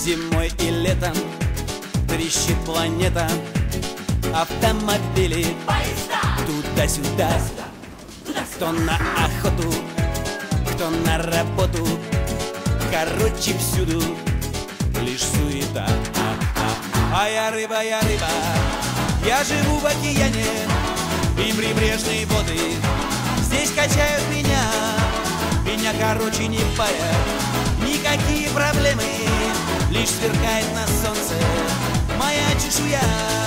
Зимой и летом трещит планета. Автомобили туда-сюда. Кто на охоту, кто на работу. Короче, всюду лишь суета. А я рыба, я рыба. Я живу в океане И прибрежные воды Здесь качают меня. Меня, короче, не парят Никакие проблемы Лишь